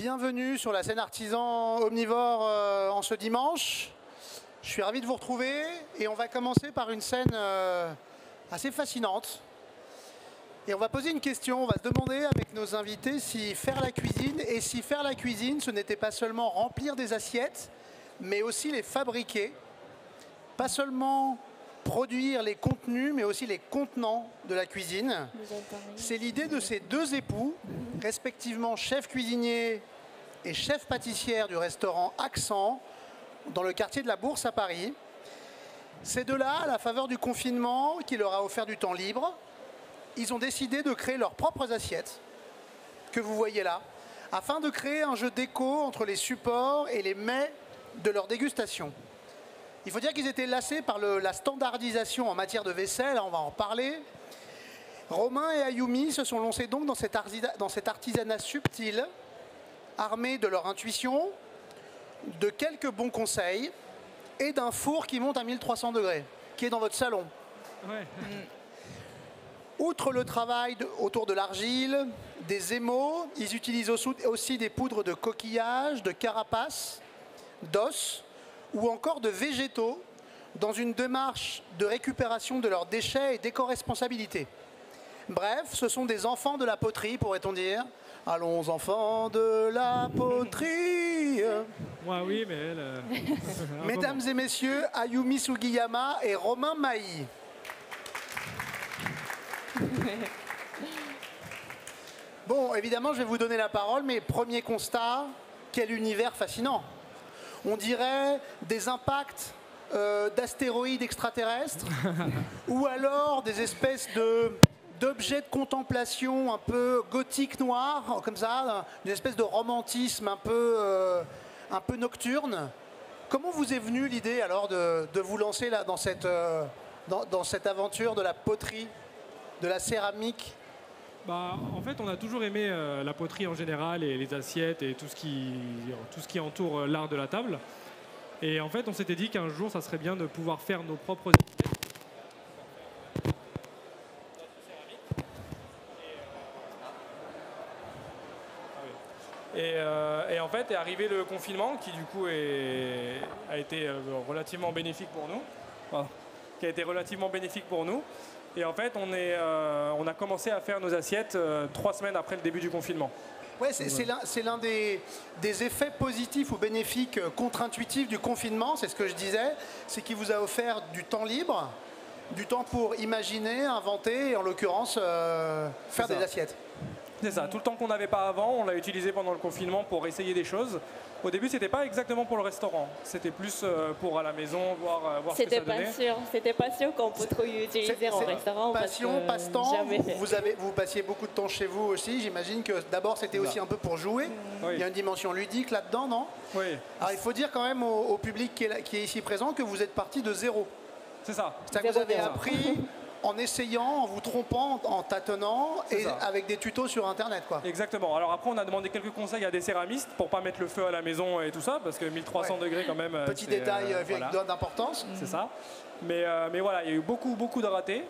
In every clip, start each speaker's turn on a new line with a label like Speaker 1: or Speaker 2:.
Speaker 1: Bienvenue sur la scène artisan omnivore euh, en ce dimanche. Je suis ravi de vous retrouver et on va commencer par une scène euh, assez fascinante. Et on va poser une question, on va se demander avec nos invités si faire la cuisine et si faire la cuisine ce n'était pas seulement remplir des assiettes, mais aussi les fabriquer. Pas seulement produire les contenus, mais aussi les contenants de la cuisine. C'est l'idée de ces deux époux, respectivement chef cuisinier et chef pâtissière du restaurant Accent, dans le quartier de la Bourse à Paris. Ces deux-là, à la faveur du confinement qui leur a offert du temps libre, ils ont décidé de créer leurs propres assiettes, que vous voyez là, afin de créer un jeu d'écho entre les supports et les mets de leur dégustation. Il faut dire qu'ils étaient lassés par la standardisation en matière de vaisselle, on va en parler. Romain et Ayumi se sont lancés donc dans cet, arsida- dans cet artisanat subtil, armés de leur intuition, de quelques bons conseils et d'un four qui monte à 1300 degrés, qui est dans votre salon.
Speaker 2: Ouais.
Speaker 1: Outre le travail de- autour de l'argile, des émaux, ils utilisent aussi, des poudres de coquillage, de carapace, d'os ou encore de végétaux dans une démarche de récupération de leurs déchets et d'éco-responsabilité. Bref, ce sont des enfants de la poterie, pourrait-on dire. Allons, enfants de la poterie.
Speaker 2: Moi, oui, mais elle. euh, un
Speaker 1: Mesdames et messieurs, Ayumi Sugiyama et Romain Maï. Bon, évidemment, je vais vous donner la parole, mais premier constat, quel univers fascinant. On dirait des impacts euh, d'astéroïdes extraterrestres, ou alors des espèces de d'objets de contemplation un peu gothique noir, comme ça, une espèce de romantisme un peu, euh, un peu nocturne. Comment vous est venue l'idée alors de, de vous lancer là, dans, cette, euh, dans, dans cette aventure de la poterie, de la céramique?
Speaker 2: Bah, en fait, on a toujours aimé euh, la poterie en général et les assiettes et tout ce qui, tout ce qui entoure l'art de la table. Et en fait, on s'était dit qu'un jour, ça serait bien de pouvoir faire nos propres Et, euh, et en fait, est arrivé le confinement qui, du coup, est- a été euh, relativement bénéfique pour nous. Qui a été relativement bénéfique pour nous. Et en fait, on, est, euh, on a commencé à faire nos assiettes euh, trois semaines après le début du confinement.
Speaker 1: Ouais, c'est l'un des, des effets positifs ou bénéfiques contre-intuitifs du confinement, c'est ce que je disais, c'est qu'il vous a offert du temps libre, du temps pour imaginer, inventer, et en l'occurrence faire des assiettes.
Speaker 2: C'est ça, tout le temps qu'on n'avait pas avant, on l'a utilisé pendant le confinement pour essayer des choses. Au début, c'était pas exactement pour le restaurant, c'était plus euh, pour à la maison, voir, euh, voir ce que
Speaker 3: C'était pas sûr, c'était pas sûr qu'on peut trop
Speaker 1: C'est-
Speaker 3: utiliser en
Speaker 1: c'est
Speaker 3: restaurant.
Speaker 1: Passion, passe-temps, vous, vous avez, vous passiez beaucoup de temps chez vous aussi, j'imagine que d'abord c'était
Speaker 2: C'est
Speaker 1: aussi un peu pour jouer,
Speaker 2: Oui.
Speaker 1: il y a une dimension ludique là-dedans, non?
Speaker 2: Oui,
Speaker 1: Alors il faut dire quand même au, au public qui est, là- qui est ici présent que vous êtes parti de zéro.
Speaker 2: c'est ça.
Speaker 1: C'est-à-dire que vous avez appris en essayant, en vous trompant, en tâtonnant et
Speaker 2: ça.
Speaker 1: avec des tutos sur internet quoi.
Speaker 2: Exactement. Alors après, on a demandé quelques conseils à des céramistes pour pas mettre le feu à la maison et tout ça, parce que 1300
Speaker 1: Ouais.
Speaker 2: degrés quand même. euh,
Speaker 1: Petit
Speaker 2: c'est,
Speaker 1: détail
Speaker 2: euh,
Speaker 1: euh,
Speaker 2: voilà.
Speaker 1: d'importance.
Speaker 2: c'est ça. Mais, euh, mais voilà, il y a eu beaucoup, beaucoup de ratés.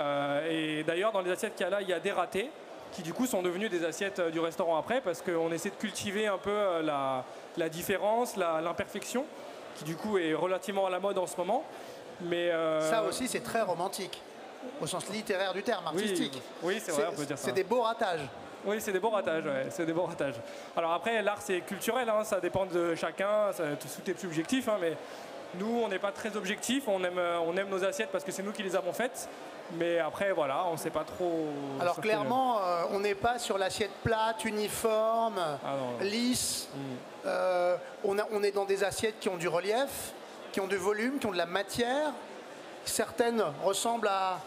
Speaker 2: Euh, et d'ailleurs, dans les assiettes qu'il y a là, il y a des ratés qui du coup sont devenus des assiettes euh, du restaurant après parce qu'on essaie de cultiver un peu euh, la, la différence, l'imperfection, qui du coup est relativement à la mode en ce moment. Mais euh,
Speaker 1: Ça aussi c'est très romantique, au sens littéraire du terme, artistique.
Speaker 2: oui, c'est vrai, on peut dire ça.
Speaker 1: C'est des beaux ratages.
Speaker 2: Oui, c'est des beaux ratages, ouais, c'est des beaux ratages. Alors après, l'art c'est culturel, hein, ça dépend de chacun, ça, tout est subjectif, hein, mais nous on n'est pas très objectif, on aime, euh, on aime nos assiettes parce que c'est nous qui les avons faites, mais après voilà, on ne sait pas trop.
Speaker 1: Alors clairement, euh, on n'est pas sur l'assiette plate, uniforme,
Speaker 2: Ah non, non.
Speaker 1: lisse.
Speaker 2: Mm.
Speaker 1: Euh, on, a- on est dans des assiettes qui ont du relief, qui ont du volume, qui ont de la matière. Certaines ressemblent à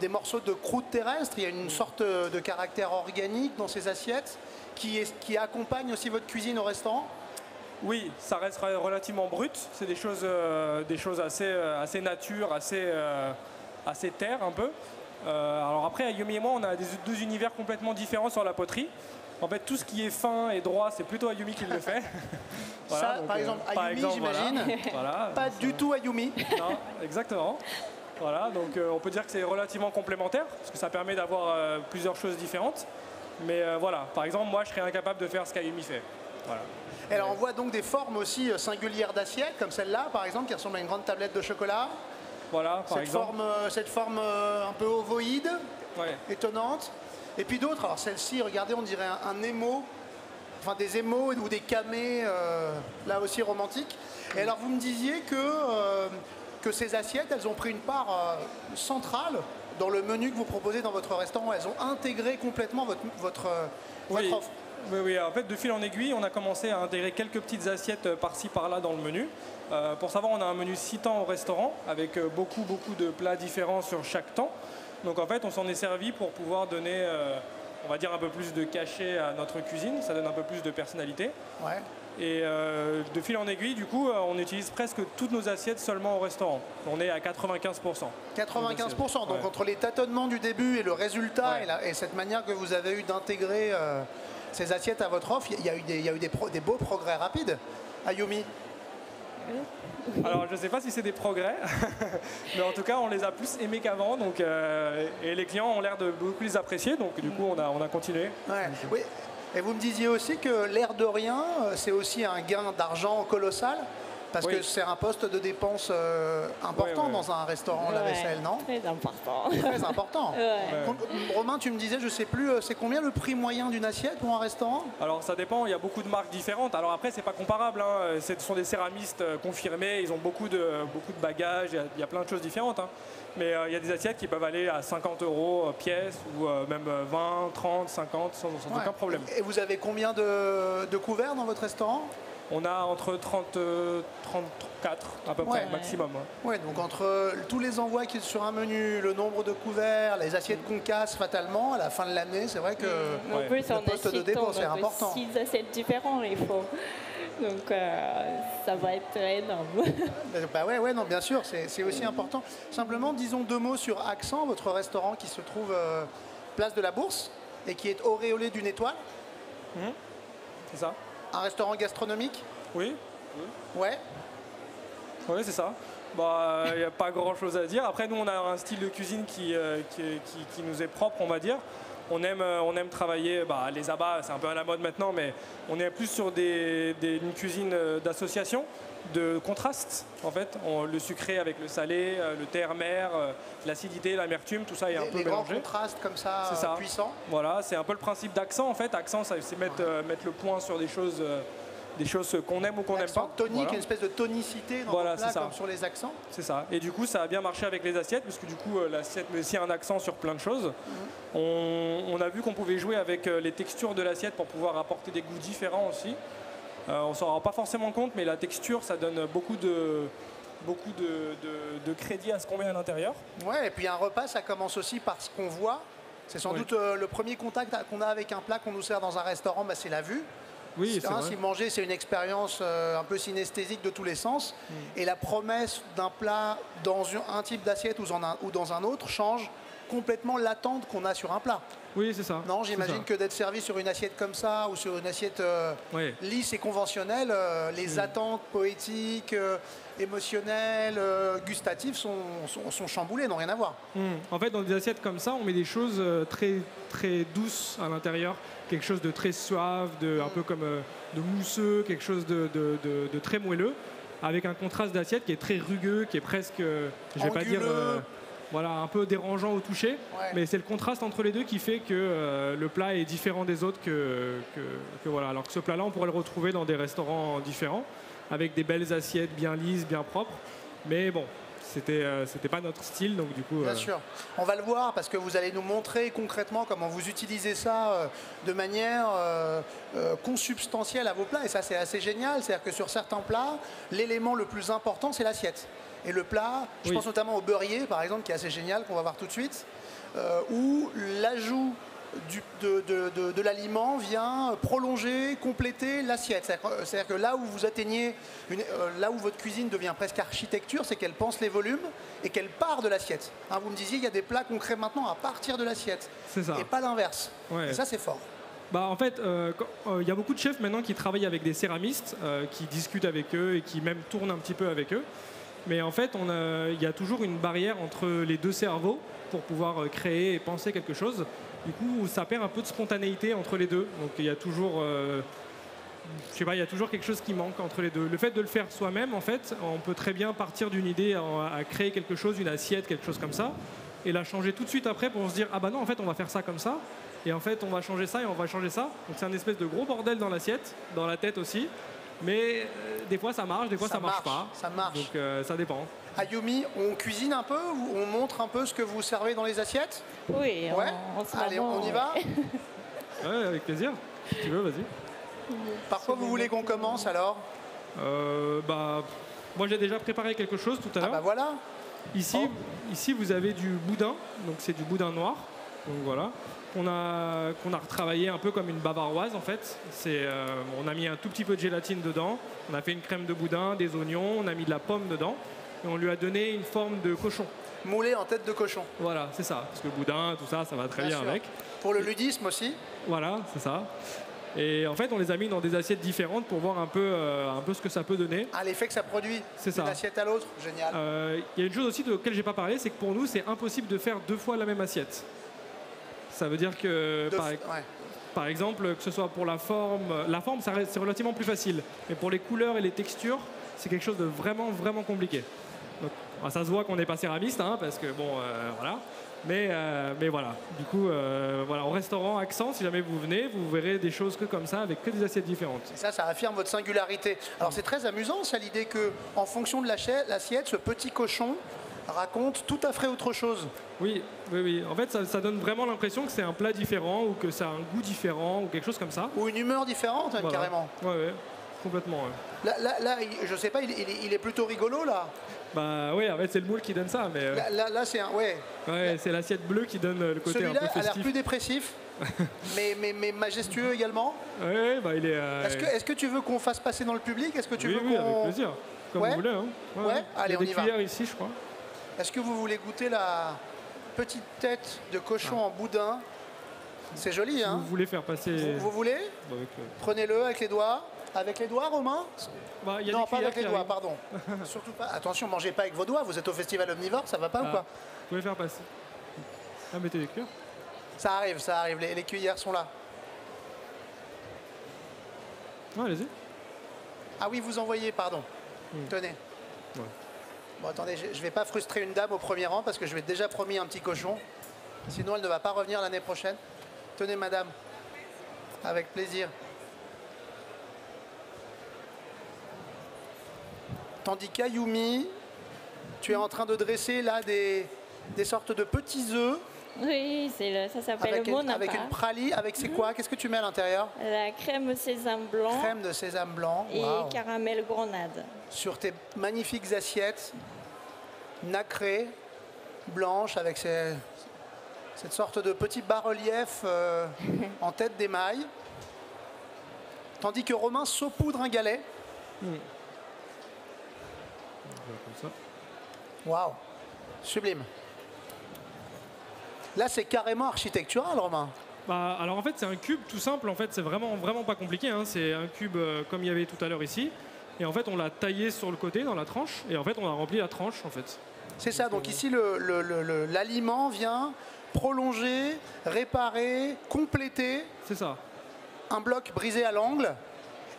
Speaker 1: des morceaux de croûte terrestre. Il y a une sorte de caractère organique dans ces assiettes qui, est- qui accompagne aussi votre cuisine au restaurant?
Speaker 2: Oui, ça reste re- relativement brut, c'est des choses, euh, des choses assez, euh, assez nature, assez, euh, assez terre un peu. Alors après, Ayumi et moi, on a des, deux univers complètement différents sur la poterie. En fait, tout ce qui est fin et droit, c'est plutôt Ayumi qui le fait.
Speaker 1: Ça,
Speaker 2: donc,
Speaker 1: par exemple, Ayumi,
Speaker 2: voilà.
Speaker 1: j'imagine.
Speaker 2: Voilà.
Speaker 1: Pas du tout Ayumi.
Speaker 2: Non, exactement. Voilà, donc euh, on peut dire que c'est relativement complémentaire, parce que ça permet d'avoir euh, plusieurs choses différentes. Mais euh, voilà, par exemple, moi, je serais incapable de faire ce qu'Ayumi fait. Voilà.
Speaker 1: Et alors on voit donc des formes aussi singulières d'assiettes, comme celle-là par exemple, qui ressemble à une grande tablette de chocolat.
Speaker 2: Voilà, par
Speaker 1: Cette
Speaker 2: exemple.
Speaker 1: forme, cette forme un peu ovoïde,
Speaker 2: Ouais.
Speaker 1: étonnante. Et puis d'autres, alors celle-ci, regardez, on dirait un, un émo, enfin des émos ou des camés, là aussi romantiques. Et alors vous me disiez que, que ces assiettes, elles ont pris une part euh, centrale dans le menu que vous proposez dans votre restaurant. Elles ont intégré complètement votre, votre, euh, votre
Speaker 2: Oui.
Speaker 1: offre.
Speaker 2: Oui, oui, en fait, de fil en aiguille, on a commencé à intégrer quelques petites assiettes euh, par-ci par-là dans le menu. Euh, pour savoir, on a un menu 6 temps au restaurant avec beaucoup, beaucoup de plats différents sur chaque temps. Donc en fait, on s'en est servi pour pouvoir donner, euh, on va dire, un peu plus de cachet à notre cuisine. Ça donne un peu plus de personnalité.
Speaker 1: Ouais.
Speaker 2: Et euh, de fil en aiguille, du coup, euh, on utilise presque toutes nos assiettes seulement au restaurant. On est à 95%.
Speaker 1: 95%. Donc
Speaker 2: Ouais.
Speaker 1: entre les tâtonnements du début et le résultat
Speaker 2: Ouais.
Speaker 1: et, la- et cette manière que vous avez eu d'intégrer euh, ces assiettes à votre offre, il y a eu des, y a eu des, pro- des beaux progrès rapides. Ayumi,
Speaker 2: Alors, je ne sais pas si c'est des progrès, mais en tout cas, on les a plus aimés qu'avant. Donc, euh, et les clients ont l'air de beaucoup les apprécier. Donc, du coup, on a, on a continué.
Speaker 1: Ouais. Oui. Et vous me disiez aussi que l'air de rien, euh, c'est aussi un gain d'argent colossal, parce
Speaker 2: Oui.
Speaker 1: que c'est un poste de dépense euh, important dans un restaurant la vaisselle, non?
Speaker 3: Très important.
Speaker 1: Très important. Romain, tu me disais, je sais plus, euh, c'est combien le prix moyen d'une assiette pour un restaurant?
Speaker 2: Alors, ça dépend. Il y a beaucoup de marques différentes. Alors après, c'est pas comparable. hein. Ce sont des céramistes confirmés. Ils ont beaucoup de, beaucoup de bagages. Il y a, il y a plein de choses différentes. hein. Mais euh, il y a des assiettes qui peuvent aller à 50 euros euh, pièce ou euh, même euh, 20, 30, 50 sans, sans
Speaker 1: Ouais.
Speaker 2: aucun problème.
Speaker 1: Et vous avez combien de, de couverts dans votre restaurant?
Speaker 2: On a entre 30, euh, 34 à peu près maximum. hein.
Speaker 1: Ouais, donc entre tous les envois qui sont sur un menu, le nombre de couverts, les assiettes qu'on casse fatalement, à la fin de l'année, c'est vrai que
Speaker 2: Ouais.
Speaker 1: Le
Speaker 3: on
Speaker 1: poste de c'est
Speaker 3: a
Speaker 1: important.
Speaker 3: six assiettes différents, il faut. Donc, euh, ça va être énorme.
Speaker 1: Bah ouais, ouais, non, bien sûr, c'est c'est aussi important. Simplement, disons deux mots sur Accent, votre restaurant qui se trouve euh, place de la Bourse et qui est auréolé d'une étoile,
Speaker 2: C'est ça
Speaker 1: un restaurant gastronomique.
Speaker 2: Oui
Speaker 1: Ouais.
Speaker 2: Oui, c'est ça. Il n'y a pas grand chose à dire. Après, nous, on a un style de cuisine qui, euh, qui, qui- qui nous est propre, on va dire. On aime, euh, on aime travailler, bah, les abats, c'est un peu à la mode maintenant, mais on est plus sur des, des- une cuisine euh, d'association, de contraste, en fait. On- le sucré avec le salé, euh, le terre-mer, l'acidité, l'amertume, tout ça est un peu
Speaker 1: les
Speaker 2: mélangé.
Speaker 1: contrastes comme ça,
Speaker 2: C'est ça.
Speaker 1: puissants.
Speaker 2: Voilà, c'est un peu le principe d'accent, en fait. Accent, c'est mettre, euh, mettre le point sur des choses, euh, des choses qu'on aime ou qu'on n'aime pas.
Speaker 1: tonique,
Speaker 2: Voilà.
Speaker 1: une espèce de tonicité dans
Speaker 2: Voilà,
Speaker 1: le plat
Speaker 2: c'est ça.
Speaker 1: comme sur les accents.
Speaker 2: C'est ça. Et du coup, ça a bien marché avec les assiettes, parce que du coup, euh, l'assiette met aussi un accent sur plein de choses. On, on a vu qu'on pouvait jouer avec euh, les textures de l'assiette pour pouvoir apporter des goûts différents aussi. Euh, on s'en rend pas forcément compte, mais la texture, ça donne beaucoup de, beaucoup de, de- de crédit à ce qu'on met à l'intérieur.
Speaker 1: Ouais, et puis un repas, ça commence aussi par ce qu'on voit. C'est sans
Speaker 2: Oui.
Speaker 1: doute euh, le premier contact qu'on a avec un plat qu'on nous sert dans un restaurant, bah, c'est la vue.
Speaker 2: Oui,
Speaker 1: Hein, si manger, c'est une expérience euh, un peu synesthésique de tous les sens.
Speaker 2: Mm.
Speaker 1: Et la promesse d'un plat dans un, type d'assiette ou dans un autre change complètement l'attente qu'on a sur un plat.
Speaker 2: Oui, c'est ça.
Speaker 1: Non, j'imagine que d'être servi sur une assiette comme ça ou sur une assiette euh,
Speaker 2: Oui.
Speaker 1: lisse et conventionnelle, euh, les
Speaker 2: Mm.
Speaker 1: attentes poétiques, euh, émotionnelles, gustatives sont, sont, sont chamboulées, n'ont rien à voir.
Speaker 2: Hmm. En fait, dans des assiettes comme ça, on met des choses très, très douces à l'intérieur, quelque chose de très suave, de, un peu comme euh, de mousseux, quelque chose de, de- de- de très moelleux, avec un contraste d'assiette qui est très rugueux, qui est presque, je vais pas dire, voilà, un peu dérangeant au toucher,
Speaker 1: Ouais.
Speaker 2: mais c'est le contraste entre les deux qui fait que euh, le plat est différent des autres que, que- que voilà. Alors que ce plat-là, on pourrait le retrouver dans des restaurants différents, avec des belles assiettes bien lises, bien propres, mais bon. C'était, euh, c'était pas notre style, donc du coup.
Speaker 1: Bien
Speaker 2: euh,
Speaker 1: sûr. On va le voir parce que vous allez nous montrer concrètement comment vous utilisez ça euh, de manière consubstantielle à vos plats. Et ça, c'est assez génial. C'est-à-dire que sur certains plats, l'élément le plus important, c'est l'assiette. Et le plat, je
Speaker 2: Oui.
Speaker 1: pense notamment au beurrier, par exemple, qui est assez génial, qu'on va voir tout de suite, où l'ajout du- de, de- de- de l'aliment vient prolonger, compléter l'assiette. C'est-à-dire que- là où vous atteignez, une- euh, là où votre cuisine devient presque architecture, c'est qu'elle pense les volumes et qu'elle part de l'assiette. Hein, vous me disiez, il y a des plats qu'on crée maintenant à partir de l'assiette
Speaker 2: C'est ça.
Speaker 1: et pas l'inverse.
Speaker 2: Ouais.
Speaker 1: Et ça, c'est fort.
Speaker 2: Bah, en fait, euh, euh, il y a beaucoup de chefs maintenant qui travaillent avec des céramistes, euh, qui discutent avec eux et qui même tournent un petit peu avec eux. Mais en fait, il y a toujours une barrière entre les deux cerveaux pour pouvoir créer et penser quelque chose. Du coup, ça perd un peu de spontanéité entre les deux. Donc il y a toujours, euh, je sais pas, il y a toujours quelque chose qui manque entre les deux. Le fait de le faire soi-même, en fait, on peut très bien partir d'une idée à, à créer quelque chose, une assiette, quelque chose comme ça, et la changer tout de suite après pour se dire ah bah non, en fait, on va faire ça comme ça, et en fait, on va changer ça et on va changer ça. Donc c'est un espèce de gros bordel dans l'assiette, dans la tête aussi. Mais euh, des fois ça marche, des fois ça, marche, pas.
Speaker 1: Ça marche.
Speaker 2: Donc euh, ça dépend.
Speaker 1: Ayumi, on cuisine un peu ou On montre un peu ce que vous servez dans les assiettes
Speaker 3: Oui,
Speaker 1: Ouais.
Speaker 3: ce
Speaker 1: Allez, on y va
Speaker 2: Ouais, avec plaisir. Si tu veux, vas-y.
Speaker 1: Par quoi vous voulez qu'on commence alors
Speaker 2: Euh, bah, moi j'ai déjà préparé quelque chose tout à
Speaker 1: Ah
Speaker 2: l'heure.
Speaker 1: bah voilà.
Speaker 2: Ici,
Speaker 1: Oh.
Speaker 2: ici, vous avez du boudin, donc c'est du boudin noir. Donc voilà, qu'on a, qu'on a retravaillé un peu comme une bavaroise en fait. C'est, euh, on a mis un tout petit peu de gélatine dedans, on a fait une crème de boudin, des oignons, on a mis de la pomme dedans, et on lui a donné une forme de cochon.
Speaker 1: Moulé en tête de cochon.
Speaker 2: Voilà, c'est ça, parce que boudin, tout ça, ça va très bien,
Speaker 1: sûr.
Speaker 2: avec.
Speaker 1: Pour le ludisme aussi.
Speaker 2: Voilà, c'est ça. Et en fait, on les a mis dans des assiettes différentes pour voir un peu, euh, un peu ce que ça peut donner.
Speaker 1: Ah, l'effet que ça produit
Speaker 2: C'est
Speaker 1: d'une
Speaker 2: ça.
Speaker 1: assiette à l'autre. Génial.
Speaker 2: Euh, Il y a une chose aussi de laquelle j'ai pas parlé, c'est que pour nous, c'est impossible de faire deux fois la même assiette. Ça veut dire que, par,
Speaker 1: f- ouais.
Speaker 2: par exemple, que ce soit pour la forme, la forme, c'est relativement plus facile. Mais pour les couleurs et les textures, c'est quelque chose de vraiment, vraiment compliqué. Donc, ça se voit qu'on n'est pas céramiste, hein, parce que bon, euh, voilà. Mais, euh, mais voilà. Du coup, euh, voilà, au restaurant Accent, si jamais vous venez, vous verrez des choses que comme ça, avec que des assiettes différentes.
Speaker 1: Et ça, ça affirme votre singularité. Alors c'est très amusant, ça, l'idée que, en fonction de l'assiette, ce petit cochon raconte tout à fait autre chose.
Speaker 2: Oui, oui, oui. En fait, ça, ça donne vraiment l'impression que c'est un plat différent ou que ça a un goût différent ou quelque chose comme ça.
Speaker 1: Ou une humeur différente,
Speaker 2: Voilà.
Speaker 1: carrément.
Speaker 2: Ouais, ouais, complètement. ouais.
Speaker 1: Là, là, là, je sais pas, il, il est- il est plutôt rigolo, là.
Speaker 2: Bah ouais, en fait, c'est le moule qui donne ça, mais euh,
Speaker 1: Là, là, là, c'est un. Ouais.
Speaker 2: ouais, c'est l'assiette bleue qui donne euh, le côté un
Speaker 1: Celui-là
Speaker 2: peu
Speaker 1: a l'air
Speaker 2: festif.
Speaker 1: plus dépressif, mais, mais, mais majestueux également.
Speaker 2: Ouais, ouais, bah il est. euh,
Speaker 1: Est-ce que, tu veux qu'on fasse passer dans le public? Est-ce que tu
Speaker 2: oui,
Speaker 1: veux
Speaker 2: oui,
Speaker 1: qu'on.
Speaker 2: avec plaisir. Comme
Speaker 1: Ouais
Speaker 2: vous voulez. Hein.
Speaker 1: Ouais,
Speaker 2: Il y
Speaker 1: allez,
Speaker 2: a
Speaker 1: on
Speaker 2: des
Speaker 1: y va.
Speaker 2: cuillères ici, je crois.
Speaker 1: Est-ce que vous voulez goûter la petite tête de cochon
Speaker 2: Ah.
Speaker 1: en boudin? C'est joli,
Speaker 2: Si
Speaker 1: hein?
Speaker 2: vous voulez faire passer.
Speaker 1: vous, vous voulez?
Speaker 2: Bah, euh,
Speaker 1: Prenez-le avec les doigts. Avec les doigts, Romain
Speaker 2: bah, il y a
Speaker 1: Non,
Speaker 2: des
Speaker 1: pas avec les doigts, pardon. Surtout pas. Attention, mangez pas avec vos doigts. Vous êtes au festival omnivore, ça va pas ou
Speaker 2: Ah,
Speaker 1: quoi
Speaker 2: Vous pouvez faire passer. Ah, mettez les cuillères.
Speaker 1: Ça arrive, ça arrive. Les, les cuillères sont là.
Speaker 2: Ah, allez-y.
Speaker 1: Ah oui, vous envoyez, pardon. Tenez.
Speaker 2: Ouais.
Speaker 1: Bon, attendez, je, je vais pas frustrer une dame au premier rang parce que je lui ai déjà promis un petit cochon. Sinon, elle ne va pas revenir l'année prochaine. Tenez, madame. Avec plaisir. Tandis qu'Ayumi, tu es en train de dresser là des, des sortes de petits œufs
Speaker 3: Oui, c'est le- ça s'appelle
Speaker 1: avec,
Speaker 3: le
Speaker 1: une, avec une praline. Avec c'est quoi? Qu'est-ce que tu mets à l'intérieur?
Speaker 3: La crème sésame blanc
Speaker 1: Crème de sésame blanc.
Speaker 3: et caramel grenade.
Speaker 1: sur tes magnifiques assiettes nacrées, blanches, avec ces- cette sorte de petit bas-relief euh, en tête d'émail. Tandis que Romain saupoudre un galet. Waouh, sublime. Là, c'est carrément architectural, Romain.
Speaker 2: Bah, alors en fait c'est un cube tout simple, en fait c'est vraiment vraiment pas compliqué, hein. c'est un cube euh, comme il y avait tout à l'heure ici, et en fait on l'a taillé sur le côté dans la tranche, et en fait on a rempli la tranche en fait.
Speaker 1: C'est ça, donc ici, l'aliment vient prolonger, réparer, compléter
Speaker 2: C'est ça.
Speaker 1: un bloc brisé à l'angle.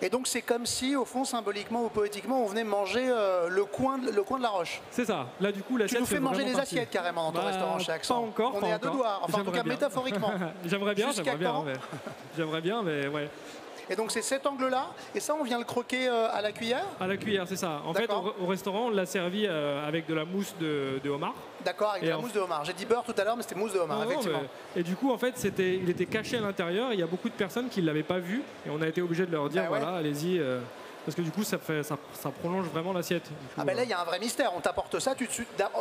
Speaker 1: Et donc c'est comme si, au fond, symboliquement ou poétiquement, on venait manger euh, le, coin de, le coin de la roche.
Speaker 2: C'est ça. Là du coup
Speaker 1: Tu
Speaker 2: l'assiette
Speaker 1: nous fais
Speaker 2: fait
Speaker 1: manger
Speaker 2: partie.
Speaker 1: assiettes carrément dans ton
Speaker 2: Bah,
Speaker 1: restaurant chez Accent.
Speaker 2: Pas encore.
Speaker 1: On
Speaker 2: pas
Speaker 1: est à deux doigts, enfin en tout cas
Speaker 2: bien.
Speaker 1: métaphoriquement.
Speaker 2: J'aimerais bien, j'aimerais bien, j'aimerais bien, mais ouais.
Speaker 1: Et donc c'est cet angle-là, et ça on vient le croquer euh, à la cuillère?
Speaker 2: À la cuillère, c'est ça. En fait, au, au restaurant, on l'a servi euh, avec de la mousse de, de homard.
Speaker 1: D'accord, avec de
Speaker 2: Et
Speaker 1: la
Speaker 2: en-
Speaker 1: mousse de homard. J'ai dit beurre tout à l'heure, mais c'était mousse de homard,
Speaker 2: Non, non,
Speaker 1: effectivement.
Speaker 2: mais- Et du coup, en fait, c'était, il était caché à l'intérieur. Il y a beaucoup de personnes qui ne l'avaient pas vu. Et on a été obligé de leur dire,
Speaker 1: Bah ouais.
Speaker 2: voilà, allez-y. euh, parce que du coup, ça, fait, ça, ça prolonge vraiment l'assiette.
Speaker 1: Ah ben là,
Speaker 2: euh,
Speaker 1: il y a un vrai mystère. On t'apporte ça, tu, tu- d'a-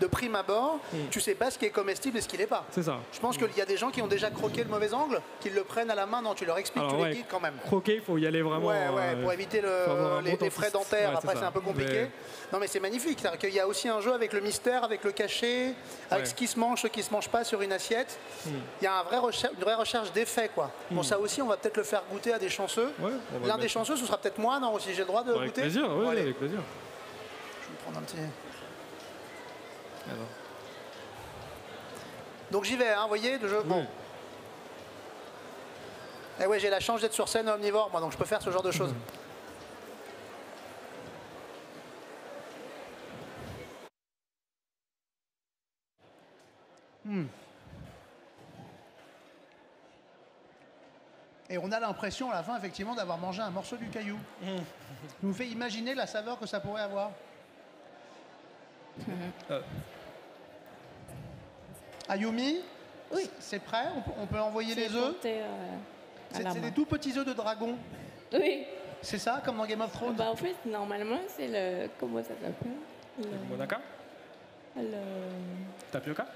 Speaker 1: de, prime abord,
Speaker 2: Mm.
Speaker 1: tu sais pas ce qui est comestible et ce qui l'est pas.
Speaker 2: c'est ça.
Speaker 1: Je pense qu'il y a des gens qui ont déjà croqué le mauvais angle, qui le prennent à la main. Non, tu leur expliques,
Speaker 2: Alors,
Speaker 1: tu les
Speaker 2: ouais.
Speaker 1: guides quand même.
Speaker 2: Croquer, il faut y aller vraiment.
Speaker 1: ouais, ouais,
Speaker 2: euh,
Speaker 1: pour éviter le- les, les frais dentaires.
Speaker 2: Ouais,
Speaker 1: Après,
Speaker 2: c'est
Speaker 1: un peu compliqué.
Speaker 2: Mais-
Speaker 1: Non, mais c'est magnifique. C'est-à-dire qu'il y a aussi un jeu avec le mystère, avec le cachet, avec ce qui se mange, ce qui se mange pas sur une assiette.
Speaker 2: Hmm.
Speaker 1: Il y a un vrai recher- une vraie recherche d'effet, quoi. Bon, ça aussi, on va peut-être le faire goûter à des chanceux. L'un des chanceux, ce sera peut-être moi, non, si j'ai le droit de
Speaker 2: Avec
Speaker 1: goûter.
Speaker 2: plaisir,
Speaker 1: Bon,
Speaker 2: oui,
Speaker 1: allez,
Speaker 2: avec plaisir.
Speaker 1: Je vais prendre un petit.
Speaker 2: Alors.
Speaker 1: Donc j'y vais, hein, vous voyez, le jeu. Bon. Eh ouais, j'ai la chance d'être sur scène à omnivore, moi, donc je peux faire ce genre de choses. Hmm. Et on a l'impression à la fin, effectivement, d'avoir mangé un morceau du caillou. Ça nous fait imaginer la saveur que ça pourrait avoir.
Speaker 2: Euh.
Speaker 1: Ayumi,
Speaker 3: Oui.
Speaker 1: c'est prêt? On peut, on peut envoyer les œufs?
Speaker 3: euh,
Speaker 1: C'est des tout petits œufs de dragon.
Speaker 3: Oui.
Speaker 1: C'est ça, comme dans Game of Thrones?
Speaker 3: Bah, en fait, normalement, c'est le. Comment ça s'appelle? Le,
Speaker 2: Monaka
Speaker 3: le-
Speaker 2: Tapioca?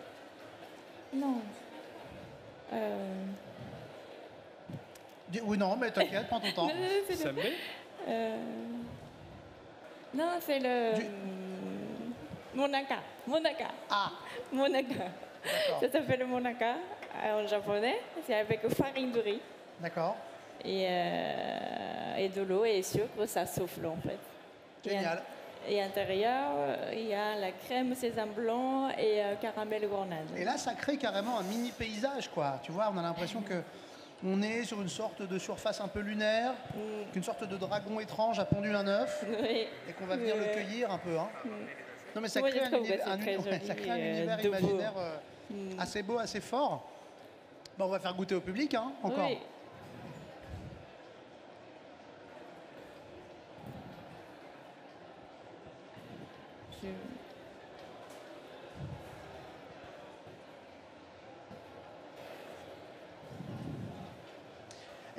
Speaker 3: Non. Euh,
Speaker 1: Oui, non, mais t'inquiète, prends ton temps.
Speaker 3: non, non, non, c'est le- euh, Non, c'est le.
Speaker 1: Du-
Speaker 3: Monaka. Monaka.
Speaker 1: Ah,
Speaker 3: Monaka. Ça s'appelle le monaka euh, en japonais. C'est avec farine de riz
Speaker 1: D'accord.
Speaker 3: et, euh, et de l'eau et sucre, ça souffle en fait.
Speaker 1: Génial.
Speaker 3: Et à l'intérieur, euh, il y a la crème sésame blanc et euh, caramel gournade.
Speaker 1: Et là, ça crée carrément un mini paysage, quoi. Tu vois, on a l'impression que on est sur une sorte de surface un peu lunaire,
Speaker 3: Mm.
Speaker 1: qu'une sorte de dragon étrange a pondu un œuf
Speaker 3: Oui.
Speaker 1: et qu'on va venir le cueillir un peu. Hein. Non, mais ça crée un, univers,
Speaker 3: c'est
Speaker 1: un
Speaker 3: très
Speaker 1: uni- ouais, ça
Speaker 3: joli,
Speaker 1: crée un univers
Speaker 3: de beau.
Speaker 1: imaginaire
Speaker 3: Mm.
Speaker 1: assez beau, assez fort. Bah, on va faire goûter au public, hein, encore.
Speaker 3: Oui. Je-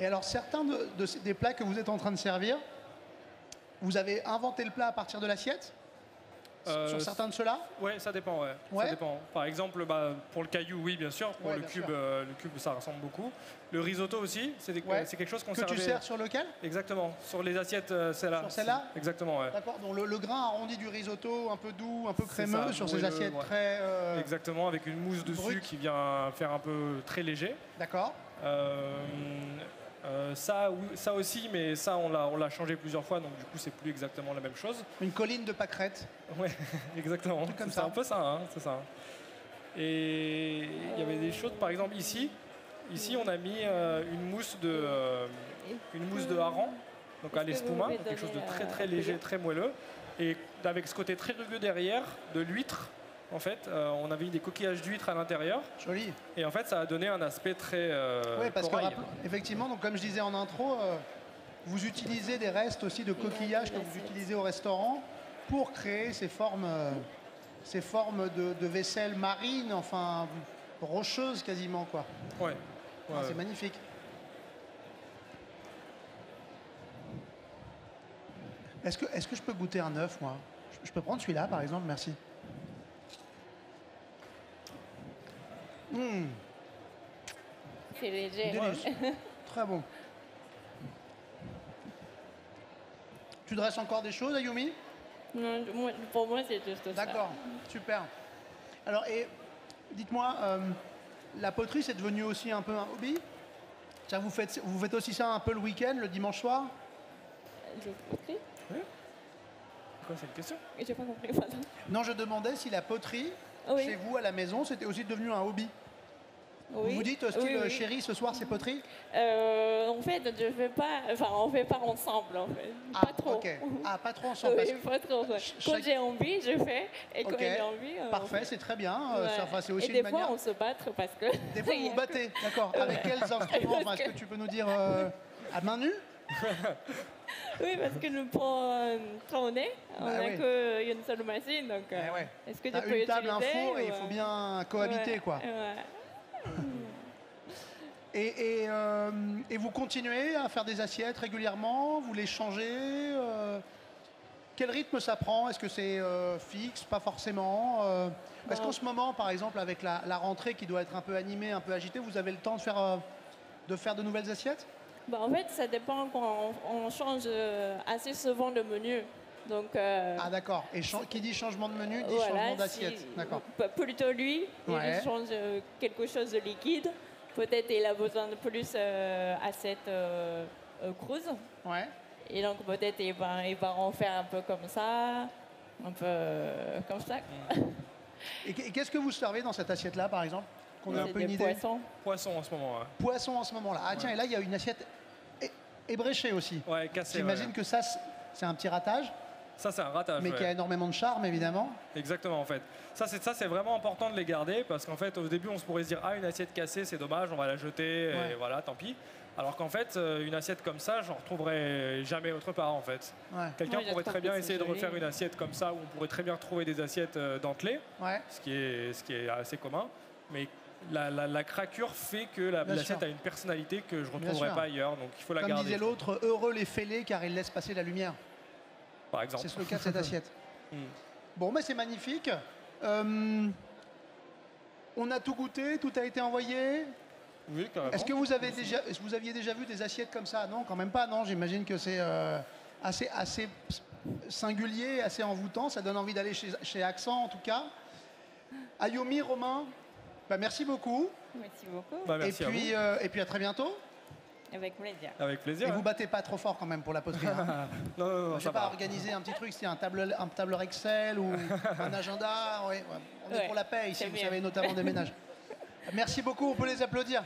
Speaker 1: Et alors, certains de- de ces- des plats que vous êtes en train de servir, vous avez inventé le plat à partir de l'assiette?
Speaker 2: Euh,
Speaker 1: Sur certains de ceux-là?
Speaker 2: Ouais, ça dépend, ouais.
Speaker 1: Ouais.
Speaker 2: Ça dépend. Par exemple, bah, pour le caillou, oui, bien sûr. Pour
Speaker 1: Ouais,
Speaker 2: le, cube, euh, le cube, ça ressemble beaucoup. Le risotto aussi, c'est
Speaker 1: Ouais.
Speaker 2: quelque chose qu'on
Speaker 1: Que tu
Speaker 2: servait-
Speaker 1: sers sur lequel?
Speaker 2: Exactement. Sur les assiettes, euh, celle-là.
Speaker 1: Sur celle-là
Speaker 2: Exactement, ouais.
Speaker 1: D'accord, donc le, le grain arrondi du risotto, un peu doux, un peu crémeux,
Speaker 2: ça,
Speaker 1: sur ces assiettes très... euh,
Speaker 2: Exactement, avec une mousse dessus
Speaker 1: Brut.
Speaker 2: qui vient faire un peu très léger.
Speaker 1: D'accord
Speaker 2: ça, ça aussi, mais ça, on l'a on l'a changé plusieurs fois, donc du coup, c'est plus exactement la même chose.
Speaker 1: Une colline de pâquerettes.
Speaker 2: Ouais, exactement.
Speaker 1: comme
Speaker 2: C'est
Speaker 1: ça.
Speaker 2: un peu ça, hein, c'est ça. Et il y avait des choses, par exemple ici, ici on a mis euh, une mousse de, euh, une mousse de hareng, donc à l'espuma, quelque chose de très très léger, très moelleux, et avec ce côté très rugueux derrière de l'huître. En fait, euh, on avait mis des coquillages d'huître à l'intérieur,
Speaker 1: Joli.
Speaker 2: et en fait, ça a donné un aspect très euh,
Speaker 1: oui, parce que
Speaker 2: corail.
Speaker 1: rappel- effectivement, donc, comme je disais en intro, euh, vous utilisez des restes aussi de coquillages que vous utilisez au restaurant pour créer ces formes, euh, ces formes de, de vaisselle marine, enfin rocheuse quasiment quoi.
Speaker 2: Ouais.
Speaker 1: Ah,
Speaker 2: ouais.
Speaker 1: C'est magnifique. Est-ce que, est que je peux goûter un œuf, moi? Je peux prendre celui-là, par exemple, merci. Mmh,
Speaker 3: C'est léger.
Speaker 1: délice. Très bon. Tu dresses encore des choses, Ayumi?
Speaker 3: Non, pour moi, c'est juste ça.
Speaker 1: D'accord, super. Alors, et dites-moi, euh, la poterie, c'est devenu aussi un peu un hobby? Tiens, vous faites, vous faites aussi ça un peu le week-end, le dimanche soir?
Speaker 3: J'ai compris.
Speaker 2: Quoi, c'est une question?
Speaker 3: J'ai pas compris, pardon.
Speaker 1: Non, je demandais si la poterie,
Speaker 3: Oui.
Speaker 1: chez vous, à la maison, c'était aussi devenu un hobby.
Speaker 3: Oui.
Speaker 1: Vous vous dites, euh, style,
Speaker 3: Oui,
Speaker 1: euh,
Speaker 3: oui.
Speaker 1: chérie, ce soir, c'est poterie?
Speaker 3: Euh, en fait, je pas. Enfin, on fait pas ensemble, en fait.
Speaker 1: Ah,
Speaker 3: pas trop.
Speaker 1: Ah, pas trop ensemble.
Speaker 3: Oui,
Speaker 1: parce que-
Speaker 3: pas trop. ouais.
Speaker 1: Ch-
Speaker 3: Quand j'ai envie, je fais. Et quand j'ai envie. euh,
Speaker 1: Parfait,
Speaker 3: fait.
Speaker 1: c'est très bien.
Speaker 3: Ouais.
Speaker 1: enfin, c'est aussi
Speaker 3: et des
Speaker 1: une manière.
Speaker 3: fois, on se bat parce que.
Speaker 1: Des fois, vous vous battez, d'accord. Avec quels instruments Enfin, Est-ce que tu peux nous dire euh, à main nue?
Speaker 3: Oui, parce que nous, pour euh, tourner, on
Speaker 1: Bah
Speaker 3: n'a
Speaker 1: oui.
Speaker 3: qu'une seule machine. Donc, euh,
Speaker 1: Eh ouais.
Speaker 3: est-ce que je peux
Speaker 1: une table, un four, et il faut
Speaker 3: euh,
Speaker 1: bien cohabiter,
Speaker 3: ouais,
Speaker 1: quoi.
Speaker 3: ouais.
Speaker 1: Et, et, euh, et vous continuez à faire des assiettes régulièrement? Vous les changez euh, Quel rythme ça prend? Est-ce que c'est euh, fixe? Pas forcément euh, Est-ce qu'en ce moment, par exemple, avec la, la rentrée qui doit être un peu animée, un peu agitée, vous avez le temps de faire, euh, de, faire de nouvelles assiettes?
Speaker 3: Bah, en fait, ça dépend quand on, on change euh, assez souvent le menu. Donc, euh,
Speaker 1: Ah d'accord. Et qui dit changement de menu dit
Speaker 3: voilà,
Speaker 1: changement
Speaker 3: si-
Speaker 1: d'assiette. D'accord.
Speaker 3: bah, plutôt lui,
Speaker 1: Ouais.
Speaker 3: il change euh, quelque chose de liquide. Peut-être il a besoin de plus euh, assiette euh, euh, cruise.
Speaker 1: Ouais.
Speaker 3: Et donc peut-être il va, il va en faire un peu comme ça, un peu euh, comme ça.
Speaker 1: Et qu- et qu'est-ce que vous servez dans cette assiette-là, par exemple? Qu'on ait un peu une idée?
Speaker 3: poissons.
Speaker 2: Poisson en ce moment. ouais.
Speaker 1: Poisson en ce moment-là. Ah tiens, et là, il y a une assiette é- ébréchée aussi.
Speaker 2: Ouais, cassé.
Speaker 1: J'imagine
Speaker 2: ouais.
Speaker 1: que ça, c'est- un petit ratage,
Speaker 2: Ça, c'est un ratage.
Speaker 1: mais
Speaker 2: ouais.
Speaker 1: qui a énormément de charme, évidemment.
Speaker 2: Exactement, en fait. Ça, c'est ça, c'est vraiment important de les garder parce qu'en fait, au début, on se pourrait se dire ah une assiette cassée, c'est dommage, on va la jeter
Speaker 1: Ouais.
Speaker 2: et voilà, tant pis. Alors qu'en fait, euh, une assiette comme ça, j'en retrouverai jamais autre part en fait.
Speaker 1: Ouais,
Speaker 2: Quelqu'un pourrait très bien essayer de refaire une assiette comme ça où on pourrait très bien retrouver des assiettes euh, dentelées,
Speaker 1: ouais.
Speaker 2: ce qui est, ce qui est assez commun. Mais la, la- la craquure fait que la- l'assiette a une personnalité que je ne retrouverai pas ailleurs, donc il faut la
Speaker 1: Comme
Speaker 2: garder.
Speaker 1: disait l'autre, heureux les fêlés car ils laissent passer la lumière.
Speaker 2: Par exemple.
Speaker 1: C'est le cas de cette assiette.
Speaker 2: Mm.
Speaker 1: Bon, mais c'est magnifique. Euh, on a tout goûté, tout a été envoyé.
Speaker 2: Oui, carrément.
Speaker 1: Est-ce que vous, avez déjà, vous aviez déjà vu des assiettes comme ça? Non, quand même pas. Non, j'imagine que c'est euh, assez, assez singulier, assez envoûtant. Ça donne envie d'aller chez, chez Accent, en tout cas. Ayomi, Romain, bah, merci beaucoup.
Speaker 3: Merci beaucoup.
Speaker 2: Bah, merci
Speaker 1: et,
Speaker 2: à
Speaker 1: puis,
Speaker 2: vous.
Speaker 1: euh, et puis à très bientôt.
Speaker 3: Avec plaisir.
Speaker 2: Avec
Speaker 1: Et
Speaker 2: plaisir.
Speaker 1: vous
Speaker 2: hein.
Speaker 1: battez pas trop fort quand même pour la poterie. hein.
Speaker 2: non, non, non,
Speaker 1: Je sais pas,
Speaker 2: va.
Speaker 1: organiser un petit truc, c'est un, table, un tableur Excel ou un agenda. ouais, ouais. On est pour la paye ici, vous savez, notamment des ménages. Merci beaucoup, on peut les applaudir.